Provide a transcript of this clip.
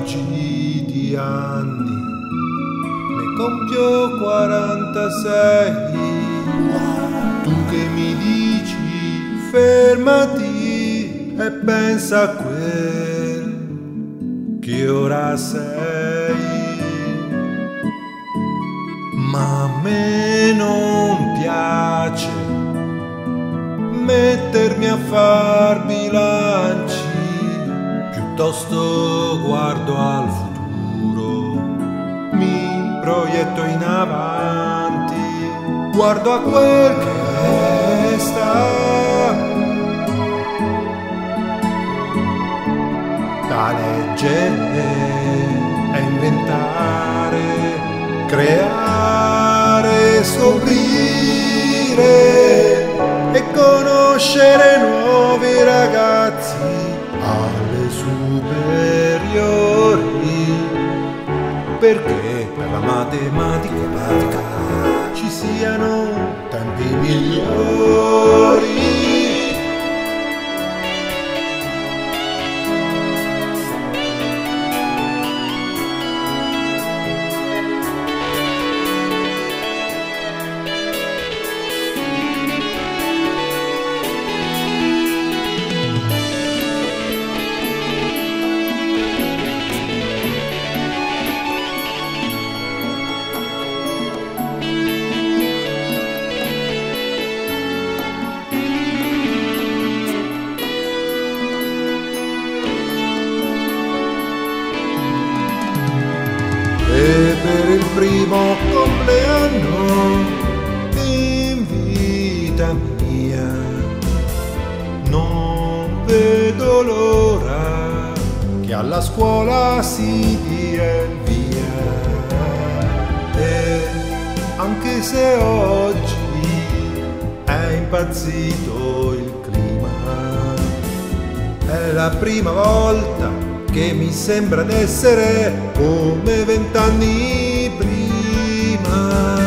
oggi di anni ne compio 46 tu che mi dici fermati e pensa a quel che ora sei. Ma a me non piace mettermi a far bilanci, piuttosto guardo al futuro, mi proietto in avanti, guardo a quel che sta. Da leggere e inventare, creare, scoprire e conoscere nuovi ragazzi superiori. Perché per la matematica ci siano tempi migliori primo compleanno in vita mia. Non vedo l'ora che alla scuola si dia via. E anche se oggi è impazzito il clima è la prima volta che mi sembra d'essere come vent'anni prima.